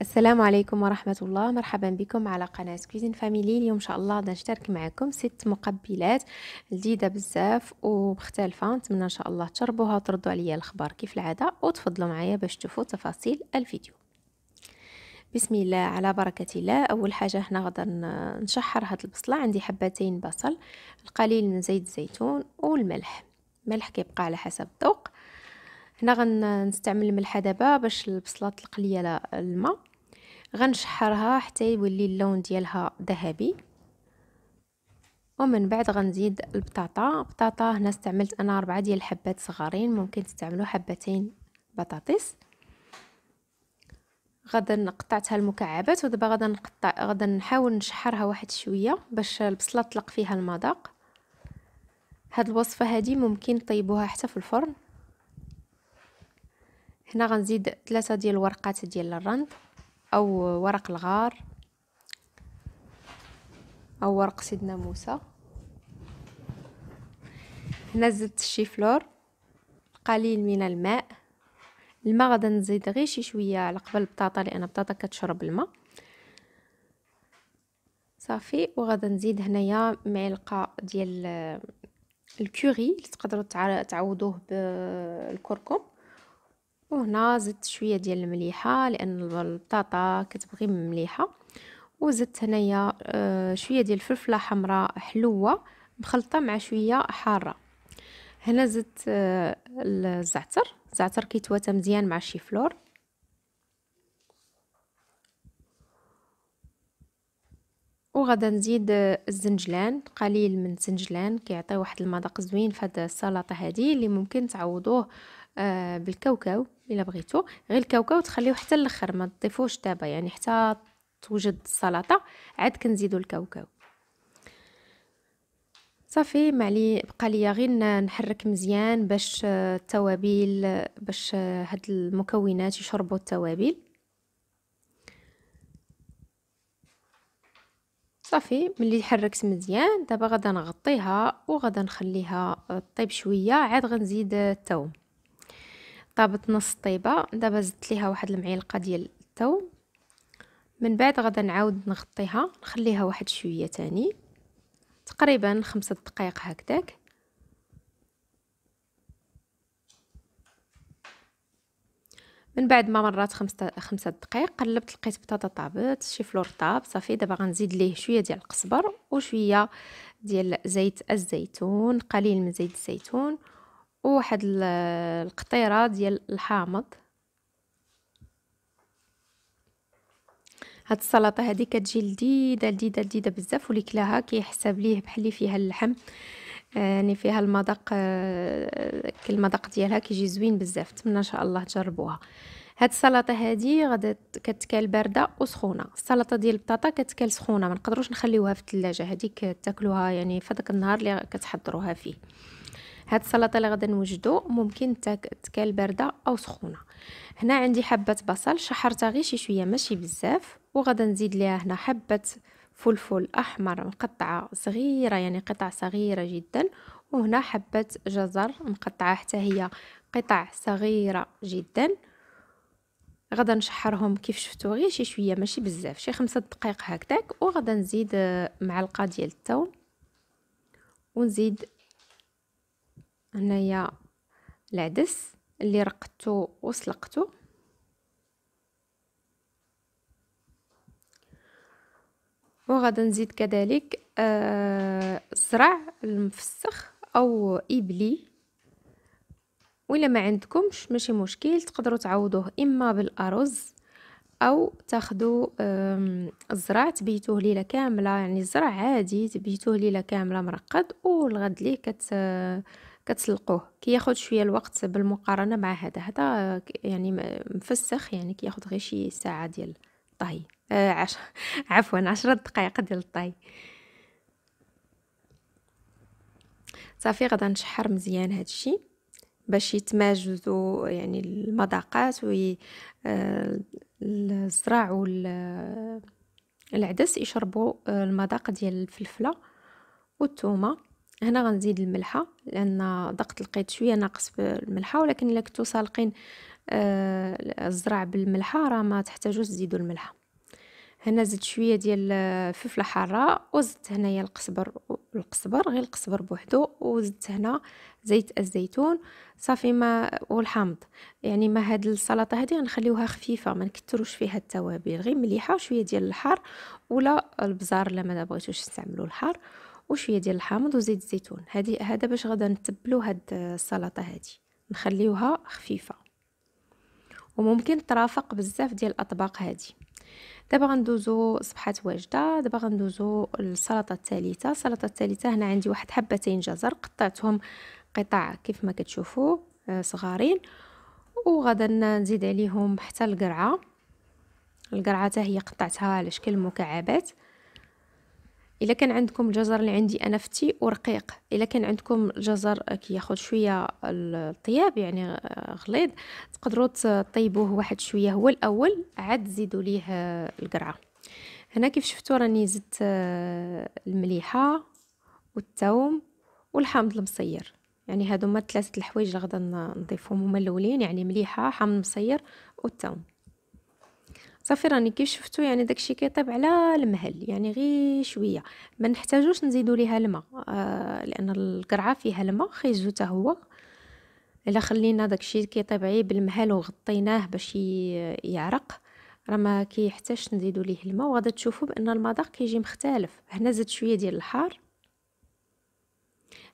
السلام عليكم ورحمة الله. مرحبا بكم على قناة كوزين فاميلي اليوم إن شاء الله غادي نشترك معكم ست مقبلات جديدة بزاف ومختلفة. نتمنى إن شاء الله تجربوها وتردوا عليا الأخبار كيف العادة وتفضلوا معايا باش تشوفوا تفاصيل الفيديو. بسم الله على بركة الله. أول حاجة هنا غادا نشحر هاد البصلة. عندي حبتين بصل القليل من زيت الزيتون والملح. ملح كيبقى على حسب الذوق. هنا غنستعمل الملحة دابا باش البصلة تطلق ليا الماء. غنشحرها حتى يولي اللون ديالها ذهبي. ومن بعد غنزيد البطاطا. بطاطا هنا استعملت أنا أربعة ديال الحبات صغارين ممكن تستعملوا حبتين بطاطس. غادا قطعتها المكعبات ودابا غادا نقطع غادا نحاول نشحرها واحد شوية باش البصلة تطلق فيها المذاق. هاد الوصفة هذه ممكن طيبوها حتى في الفرن. هنا غنزيد ثلاثة ديال الورقات ديال الرند. أو ورق الغار أو ورق سيدنا موسى. هنا زدت الشيفلور قليل من الماء. الماء غادا نزيد غير شي شوية على قبل البطاطا لأن البطاطا كتشرب الماء. صافي وغادا نزيد هنايا معلقة ديال الكوري اللي تقدروا تعوضوه بالكركم. وهنا زدت شوية ديال المليحة لأن البطاطا كتبغي مليحة. وزدت هنايا آه، شوية ديال الفلفلة حمراء حلوة مخلطة مع شوية حارة. هنا زدت آه، الزعتر. الزعتر كيتواتى مزيان مع الشيفلور وغادا نزيد الزنجلان قليل من الزنجلان كيعطي واحد المذاق زوين في هاد السلطة هذه اللي ممكن تعوضوه آه، بالكاوكاو إلا بغيتو. غير الكاوكاو تخليوه حتى الأخر ما تضيفوش دابا يعني حتى توجد السلطة عاد كنزيدو الكاوكاو. صافي معلي بقى ليا غير نحرك مزيان باش التوابل باش هاد المكونات يشربوا التوابل صافي ملي حركت مزيان دابا غادا نغطيها وغادا نخليها طيب شوية عاد غنزيد الثوم طابت نص طيبة دابا زدت ليها واحد المعلقة ديال الثوم من بعد غادا نعاود نغطيها نخليها واحد شوية تاني تقريبا خمسة دقائق هكذاك من بعد ما مرات خمسة, خمسة دقائق قلبت لقيت بطاطا طابت شي فلور طاب صافي. دابا غنزيد ليه شوية ديال القزبر وشوية ديال زيت الزيتون قليل من زيت الزيتون وواحد القطيرة ديال الحامض. هاد السلطة هذه كتجي لذيذة لذيذة لذيذة بزاف واللي كلاها كيحسب ليه بحال فيها اللحم يعني فيها المذاق آه، المذاق ديالها كيجي زوين بزاف نتمنى إن شاء الله تجربوها. هاد السلطة هذه غادا كتكال باردة وسخونة. السلطة ديال البطاطا كتكال سخونة ما نقدروش نخليوها في الثلاجة هذيك تاكلوها يعني في داك النهار اللي كتحضروها فيه. هاد السلطة اللي غادي نوجدو ممكن تكال باردة أو سخونة. هنا عندي حبة بصل شحرتها غير شي شوية ماشي بزاف وغادا نزيد ليها هنا حبة فلفل أحمر مقطعة صغيرة يعني قطع صغيرة جدا وهنا حبه جزر مقطعة حتى هي قطع صغيرة جدا. غادا نشحرهم كيف شفتوا غير شي شوية ماشي بزاف شي خمسة دقائق هكذاك وغادا نزيد معلقة ديال الثوم ونزيد هنايا العدس اللي رقدتو وسلقتو. وغادا نزيد كذلك آه الزرع المفسخ. أو إبلي. ولا ما عندكمش ماشي مشكل تقدروا تعوضوه إما بالأرز أو تاخذوا الزرع تبيتوه ليلة كاملة. يعني الزرع عادي تبيتوه ليلة كاملة مرقد والغد ليه كت كتسلقوه. كياخد شوية الوقت بالمقارنة مع هذا. هذا يعني مفسخ يعني كياخد غير شي ساعة ديال الطهي. آه عش... عفوا عشرة دقائق ديال الطهي. صافي غادا نشحر مزيان هادشي باش يتماجدوا يعني المذاقات و آه الزرع والعدس يشربوا المذاق ديال الفلفلة والثومه هنا غنزيد الملحة لأن ضغط لقيت شوية ناقص في الملحة ولكن إلا كنتو سالقين آه، الزرع بالملحة راه ما تحتاجوش تزيدوا الملحة. هنا زدت شوية ديال الفلفله حارة وزدت هنايا القزبر القزبر غير القزبر بوحدو وزدت هنا زيت الزيتون صافي ما والحامض. يعني ما هاد السلطة هذه غنخليوها خفيفة ما نكثروش فيها التوابل غير مليحة شوية ديال الحار ولا البزار الا ما بغيتوش تستعملوا الحار وشوية ديال الحامض وزيت الزيتون. هذه هذا باش غادا نتبلو هاد السلطة هذه نخليوها خفيفة. وممكن ترافق بزاف ديال الأطباق هذه دابا غندوزو صبحات واجدة دابا غندوزو السلطة الثالثة. السلطة الثالثة هنا عندي واحد حبتين جزر قطعتهم قطع كيف ما كتشوفوا آه، صغارين. وغادا نزيد عليهم حتى القرعة. القرعة حتى هي قطعتها على شكل مكعبات. إلا كان عندكم الجزر اللي عندي أنا فتي ورقيق إلا كان عندكم الجزر كياخذ شوية الطياب يعني غليظ تقدروا تطيبوه واحد شوية هو الأول عاد تزيدوا ليه القرعة. هنا كيف شفتوا راني زدت المليحة والثوم والحامض المصير يعني هادو هما ثلاثة الحوايج اللي غادا نضيفهم هما الأولين يعني مليحة حامض مصير والثوم صافي راني كيف شفتوا يعني داكشي كيطيب على المهل يعني غير شوية. ما نحتاجوش نزيدوا ليها الماء آه لأن القرعة فيها الماء خيزو حتى هو. إلا خلينا داكشي كيطيب غير بالمهل وغطيناه باش يعرق راه ما كيحتاجش نزيدوا ليه الماء. وغادا تشوفوا بأن المذاق كيجي مختلف. هنا زدت شوية ديال الحار.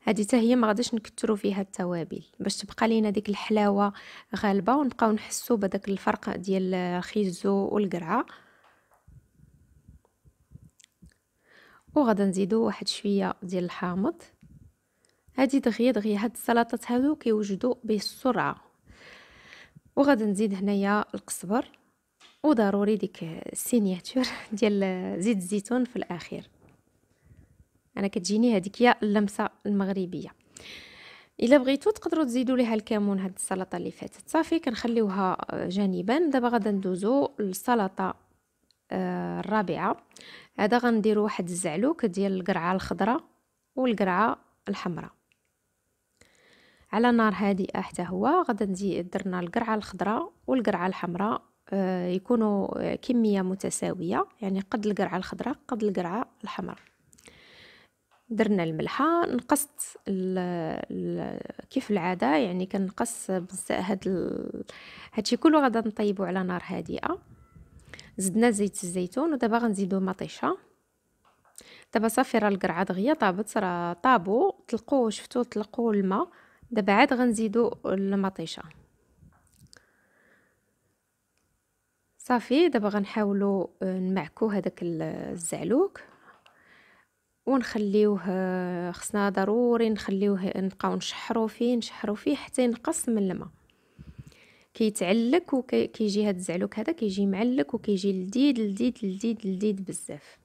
هذه حتى هي ما غاديش نكثروا فيها التوابل باش تبقى لينا ديك الحلاوة غالبة ونبقاو نحسوا بداك الفرق ديال الخيزو والقرعة. وغادا نزيدو واحد شوية ديال الحامض. هذه دغيا دغيا هاد السلطات هادو كيوجدوا بسرعة وغادا نزيد هنايا القزبر وضروري ديك السينياتور ديال زيت الزيتون في الأخير. أنا كتجيني هذيك هي اللمسة المغربية. إلا بغيتو تقدروا تزيدوا ليها الكمون هاد السلطة اللي فاتت صافي كنخليوها جانبا. دابا غادا ندوزو للسلطة آه، الرابعة. هذا غنديروا واحد الزعلوك ديال القرعة الخضراء والقرعة الحمراء. على نار هادئه حتى هو غادا درنا القرعة الخضراء والقرعة الحمراء آه، يكونوا كمية متساوية يعني قد القرعة الخضراء قد القرعة الحمراء. درنا الملحة نقصت ال ال كيف العادة يعني كنقص بزاف هاد. هادشي كله غادا نطيبو على نار هادئة. زدنا زيت الزيتون ودابا غنزيدو مطيشة. دابا صافي راه القرعة دغيا طابت راه طابو. طلقوه شفتو؟ طلقوا الماء. دابا عاد غنزيدو المطيشة. صافي دابا غنحاولوا نمعكو هذاك الزعلوك. ونخليوه خصنا ضروري نخليوه نبقاو نشحرو فيه نشحرو فيه حتى ينقص من الماء. كيتعلك وكيجي هاد الزعلوك هذا كيجي معلك وكيجي لذيذ لذيذ لذيذ لذيذ بزاف.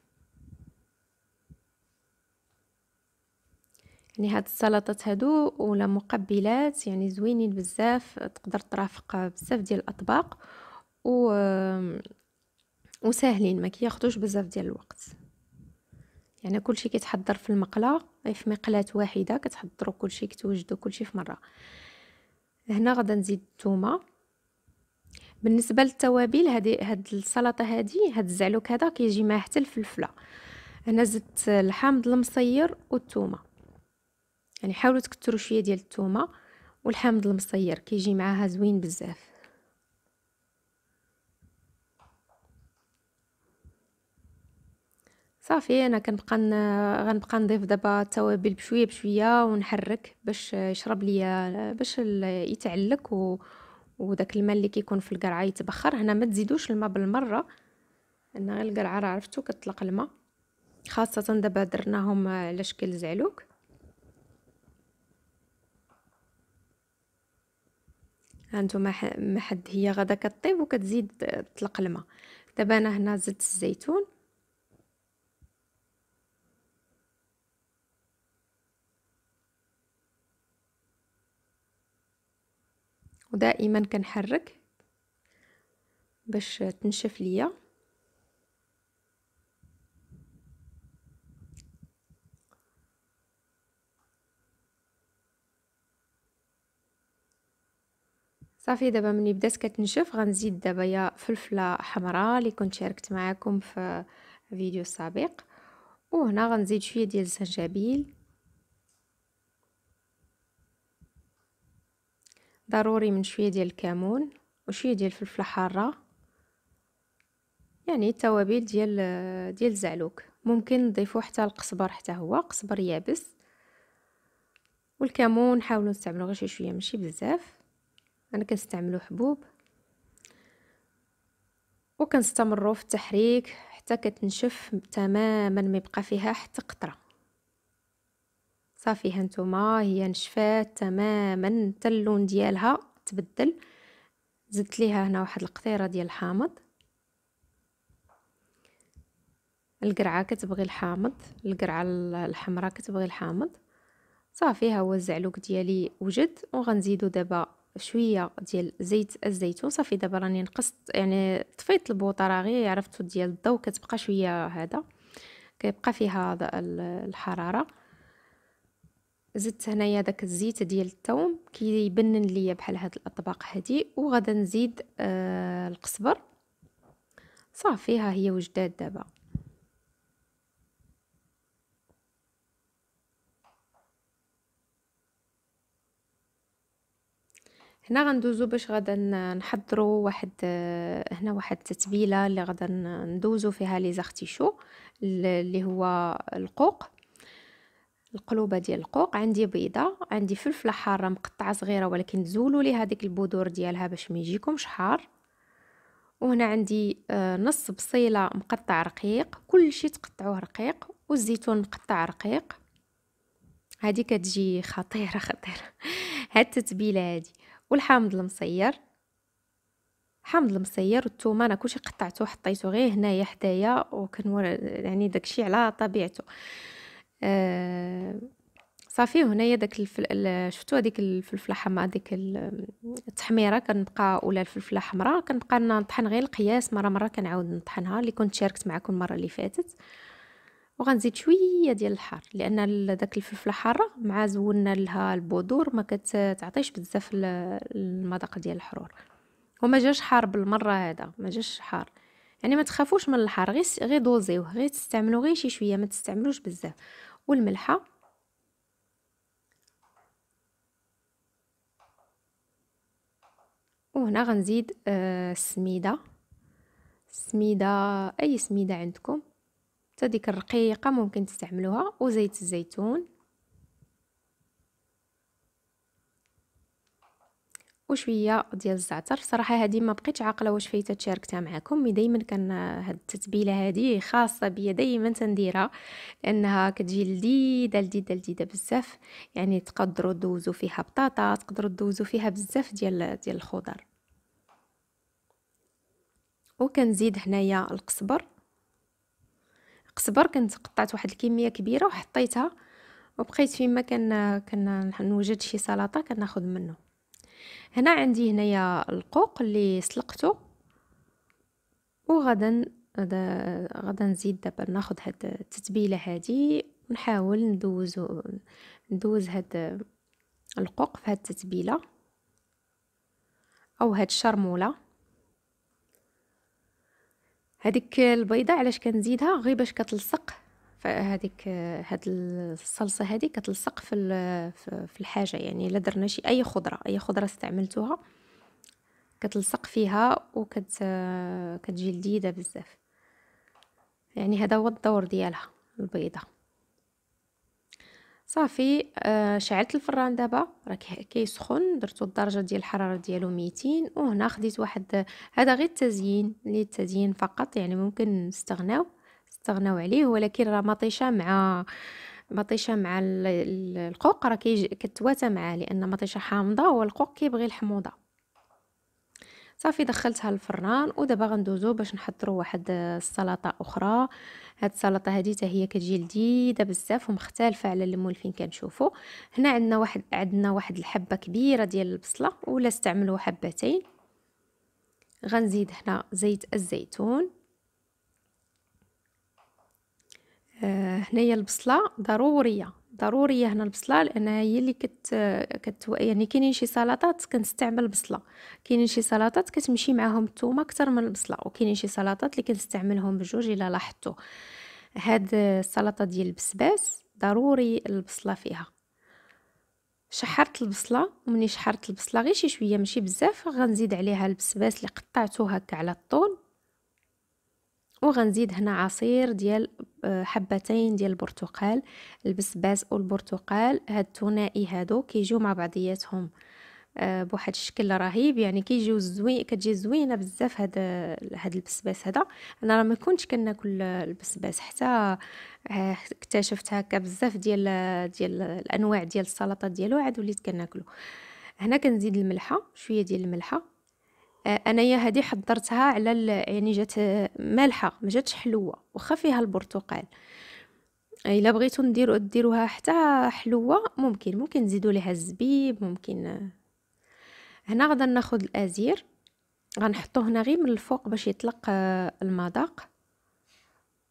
يعني هاد السلطات هادو ولا مقبلات يعني زوينين بزاف تقدر ترافق بزاف ديال الأطباق و وساهلين ما كياخذوش بزاف ديال الوقت. يعني كلشي كيتحضر في المقلة في مقلاه واحدة كتحضروا كلشي كتوجدوا كلشي في مرة. هنا غادا نزيد الثومه بالنسبة للتوابل هذه هاد السلطة هذه هاد الزعلوك هذا كيجي معاه حتى الفلفلة. هنا زدت الحامض المصير والثومه يعني حاولوا تكثروا شوية ديال الثومه والحامض المصير كيجي معاها زوين بزاف. صافي أنا كنبقى غنبقى نضيف دابا التوابل بشوية بشوية ونحرك باش يشرب ليا باش يتعلك و وداك الماء اللي كيكون في القرعة يتبخر. هنا ما تزيدوش الماء بالمرة لأن غير القرعة راه عرفتو كتطلق الماء. خاصة دابا درناهم على شكل زعلوك. هانتوما ما حد هي غدا كطيب وكتزيد تطلق الماء. دابا أنا هنا زدت الزيتون. ودائما كنحرك باش تنشف ليا. صافي دابا ملي بدات كتنشف غنزيد دابا يا فلفلة حمراء اللي كنت شاركت معكم في فيديو سابق. وهنا غنزيد شوية ديال الزنجبيل. ضروري من شوية ديال الكمون وشوية ديال الفلفله حاره يعني التوابل ديال ديال الزعلوك. ممكن نضيفو حتى القزبر حتى هو قزبر يابس. والكمون نحاولوا نستعملوا غير شي شوية ماشي بزاف. أنا كنستعملو حبوب. وكنستمروا في التحريك حتى كتنشف تماما ما يبقى فيها حتى قطرة. صافي هانتوما هي نشفات تماما حتى اللون ديالها تبدل. زدت ليها هنا واحد القطيرة ديال الحامض. القرعة كتبغي الحامض القرعة الحمراء كتبغي الحامض. صافي ها هو الزعلوك ديالي وجد. وغنزيدو دابا شوية ديال زيت الزيتون. صافي دابا راني نقصت يعني طفيت البوطه راه غير عرفتو ديال الضو كتبقى شوية هذا. كيبقى فيها الحرارة. زدت هنايا داك الزيت ديال الثوم كيبنن ليا بحال هاد الأطباق هادي وغادا نزيد آه القزبر صافي ها هي وجدات دابا. هنا غندوزو باش غادا نحضرو واحد هنا واحد التتبيلة اللي غادا ندوزو فيها لي زارتيشو اللي هو القوق. القلوبة ديال القوق عندي بيضة عندي فلفلة حارة مقطعة صغيرة ولكن تزولوا لي هذيك البذور ديالها باش ما يجيكمش حار. وهنا عندي آه، نص بصيلة مقطع رقيق كلشي تقطعوه رقيق والزيتون مقطع رقيق. هذه كتجي خطيرة خطيرة. هاد التتبيلة هذه والحامض المصير. حامض المصير والثومه أنا كلشي قطعته وحطيته غير هنايا حدايا وكنور يعني داكشي على طبيعته. صافي هنايا داك الفل... شفتوا هذيك الفلفله حمراء ديك التحميرة؟ كنبقى ولا الفلفله حمراء كنبقى نطحن غير القياس مرة مرة كنعاود نطحنها اللي كنت شاركت معكم المرة اللي فاتت. وغنزيد شوية ديال الحار لأن داك الفلفله حاره مع زولنا لها البذور ما كتعطيش بزاف المذاق ديال الحرور. وما جاش حار بالمرة هذا ما جاش حار. يعني ما تخافوش من الحار غير غير دوزيوه غير تستعملوا غير شي شوية ما تستعملوش بزاف. والملحة. وهنا غنزيد آه السميده سميدة أي سميدة عندكم؟ حتى ديك الرقيقة ممكن تستعملوها. وزيت الزيتون. وشوية ديال الزعتر. صراحة هذه ما بقيتش عاقلة واش فايتة تشاركتها معكم مي دائما كان هاد التتبيلة هذه خاصة بيا دائما تنديرها لأنها كتجي لذيذة لذيذة لذيذة بزاف. يعني تقدروا دوزوا فيها بطاطا تقدروا دوزوا فيها بزاف ديال ديال الخضر. وكنزيد هنايا القزبر قزبر كنت قطعت واحد الكمية كبيرة وحطيتها وبقيت فيما كان كان نوجد شي سلطة كناخذ منه. هنا عندي هنايا القوق اللي سلقته وغدا غدا نزيد دابا ناخذ هاد التتبيلة هادي ونحاول ندوز ندوز هاد القوق في هاد التتبيلة أو هاد الشرمولة. هذيك البيضة علاش كنزيدها؟ غير باش كتلصق فهذيك هاد الصلصة هذه كتلصق في في الحاجة يعني إلا درنا شي أي خضرة أي خضرة استعملتوها كتلصق فيها وكت كتجي لذيذة بزاف. يعني هذا هو الدور ديالها البيضة. صافي آه شعلت الفران دابا راه كيسخن درتو الدرجة ديال الحرارة ديالو 200 وهنا خديت واحد هذا غير التزيين للتزيين فقط يعني ممكن نستغناو. نستغناو عليه ولكن راه مطيشة مع مطيشة مع القوق راه كتواتى معاه لأن مطيشة حامضة والقوق كيبغي الحموضة. صافي دخلتها للفران ودابا غندوزو باش نحضروا واحد السلطة أخرى. هاد السلطة هذه حتى هي كتجي لذيذة بزاف ومختلفة على اللي مولفين كنشوفوا هنا عندنا واحد عندنا واحد الحبة كبيرة ديال البصلة ولا استعملوا حبتين. غنزيد هنا زيت الزيتون آه هنايا البصلة ضرورية ضرورية هنا البصلة لانها هي اللي كت, كت يعني كاينين شي سلطات كنستعمل البصله كاينين شي سلطات كتمشي معاهم الثومه أكثر من البصلة وكاينين شي سلطات اللي كنستعملهم بجوج إلا لاحظتوا هاد السلطة ديال البسباس ضروري البصلة فيها. شحرت البصلة ومني شحرت البصلة غير شي شوية ماشي بزاف غنزيد عليها البسباس اللي قطعته هكا على الطول. وغنزيد هنا عصير ديال آه، حبتين ديال البرتقال البسباس والبرتقال. هاد الثنائي هادو كيجيو مع بعضياتهم آه، بواحد الشكل رهيب. يعني كيجيو زوين كتجي زوينة بزاف هاد هاد البسباس هذا. أنا راه ما كنتش كناكل البسباس حتى آه، اكتشفت هكا بزاف ديال ديال الأنواع ديال السلطة ديالو عاد وليت كناكلو. هنا كنزيد الملحة شوية ديال الملحة. انايا هذه حضرتها على يعني جات مالحة ما جاتش حلوة واخا فيها البرتقال. إلا بغيتو نديرو ديروها حتى حلوة ممكن ممكن نزيدوا ليها الزبيب ممكن هنا غادا ناخذ الأزير غنحطو هنا غير من الفوق باش يطلق آه، المذاق.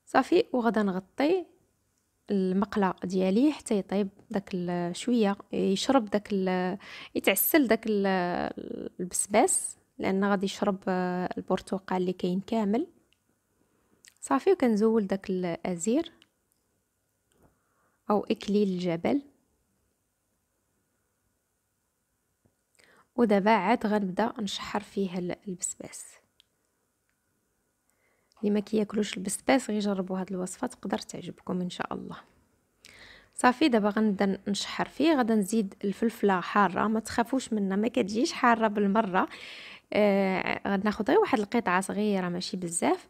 صافي وغادا نغطي المقله ديالي حتى يطيب داك شوية يشرب داك يتعسل داك البسباس. لأن غادي يشرب آه، البرتقال اللي كاين كامل. صافي وكنزول داك الأزير أو إكليل الجبل. ودابا عاد غنبدأ نشحر فيه البسباس. اللي ما كياكلوش البسباس غير جربوا هاد الوصفه تقدر تعجبكم إن شاء الله. صافي دابا غنبدأ نشحر فيه. غادا نزيد الفلفلة حارة ما تخافوش منها ما كتجيش حارة بالمرة. آه غناخذ غير واحد القطعة صغيرة ماشي بزاف.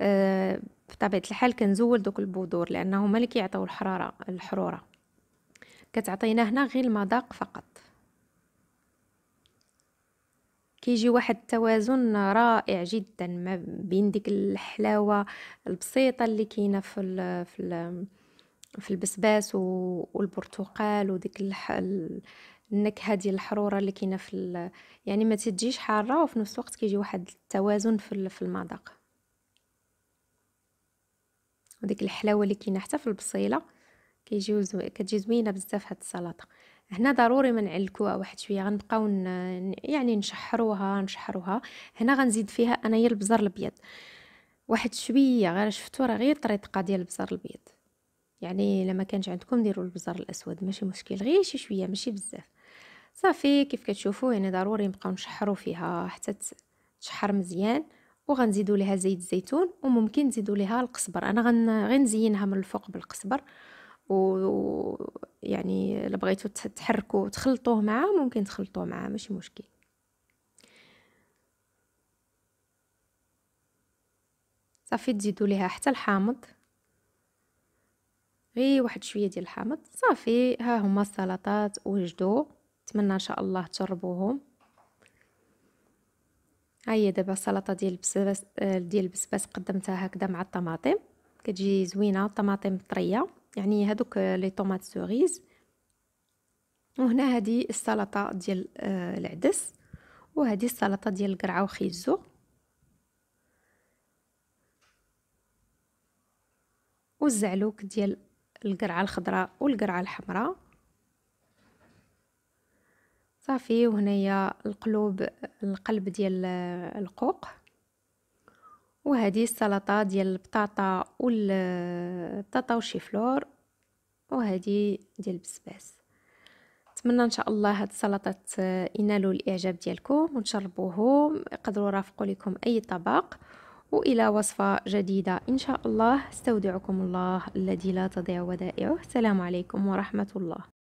آه بطبيعة الحال كنزول دوك البذور لأنه هما اللي كيعطيو الحرارة الحرورة. كتعطينا هنا غير المذاق فقط. كيجي واحد التوازن رائع جدا ما بين ديك الحلاوة البسيطة اللي كاينة في ال في ال في البسباس والبرتقال وديك النكهه ديال الحرورة اللي كاينة في يعني ما تجيش حارة وفي نفس الوقت كيجي واحد التوازن في في المذاق. وديك الحلاوة اللي كاينة حتى في البصيلة كيجيو زو... كتجي زوينة بزاف هاد السلطة. هنا ضروري ما نعلكوها واحد شوية غنبقاو ن... يعني نشحروها نشحروها. هنا غنزيد فيها انايا البزر الابيض واحد شوية غير شفتو راه غير طريقة ديال البزر الابيض يعني لما كانش عندكم ديروا البزر الأسود ماشي مشكل. غير شي شوية ماشي بزاف. صافي كيف كتشوفوا يعني ضروري نبقاو نشحروا فيها حتى تشحر مزيان. وغنزيدوا ليها زيت الزيتون وممكن نزيدوا ليها القزبر أنا غن غير نزينها من الفوق بالقزبر و يعني إلا بغيتو تحركوا تخلطوه معاه ممكن تخلطوه معاه ماشي مشكل. صافي تزيدوا ليها حتى الحامض. غير واحد شوية ديال الحامض. صافي ها هما السلطات وجدوا نتمنى إن شاء الله تجربوهم. هي دابا السلطة ديال البسباس ديال البسباس قدمتها هكذا مع الطماطم. كتجي زوينة الطماطم طرية. يعني هادوك لي tomates cerises وهنا هذه السلطة ديال آه، العدس. وهذه السلطة ديال القرعة وخيزو. والزعلوك ديال القرعة الخضراء والقرعة الحمراء. صافي وهنايا القلوب القلب ديال القوق. وهذه السلطة ديال البطاطا والبطاطا والشيفلور وهذه ديال البسباس. نتمنى إن شاء الله هاد السلطات ينالوا الإعجاب ديالكم وتجربوهم يقدروا يرافقوا لكم أي طبق. وإلى وصفة جديدة إن شاء الله. استودعكم الله الذي لا تضيع ودائعه. السلام عليكم ورحمة الله.